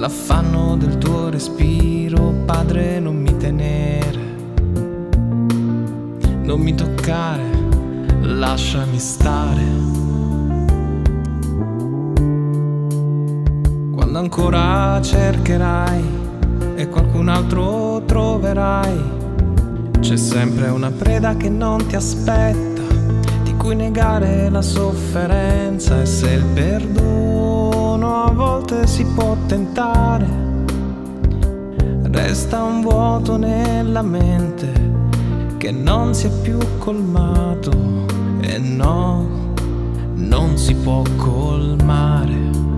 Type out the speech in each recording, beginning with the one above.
l'affanno del tuo respiro, padre, non mi tenere, non mi toccare, lasciami stare. Quando ancora cercherai e qualcun altro troverai, c'è sempre una preda che non ti aspetta, di cui negare la sofferenza e se il perdono a volte si può tentare resta un vuoto nella mente che non si è più colmato e no, non si può colmare.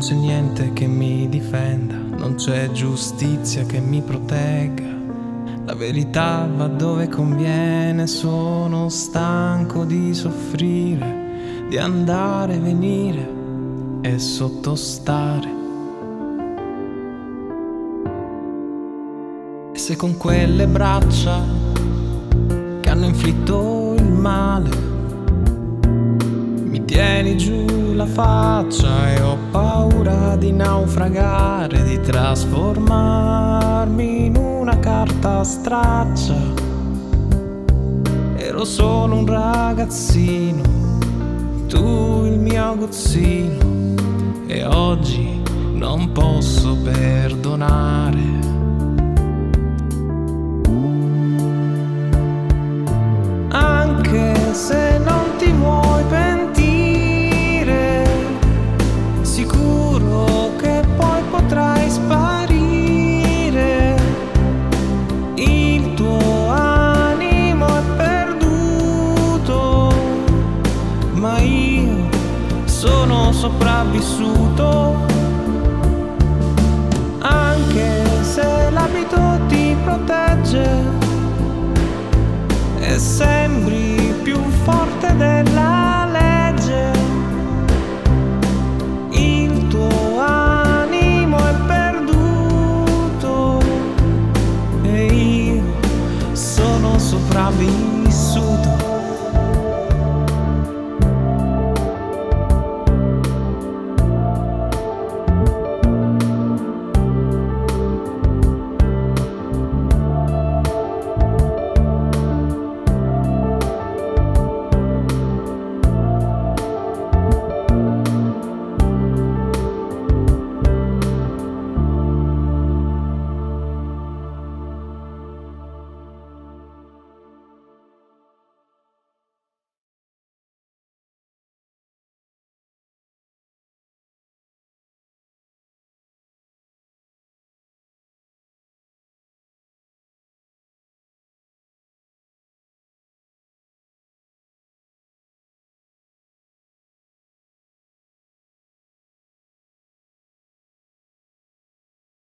Non c'è niente che mi difenda, non c'è giustizia che mi protegga. La verità va dove conviene, sono stanco di soffrire, di andare e venire e sottostare. E se con quelle braccia che hanno inflitto il male mi tieni giù la faccia e ho naufragare, di trasformarmi in una carta straccia. Ero solo un ragazzino, tu il mio aguzzino, e oggi non posso perdonare. sopravvissuto. Anche se l'abito ti protegge e sembri più forte della legge il tuo animo è perduto e io sono sopravvissuto.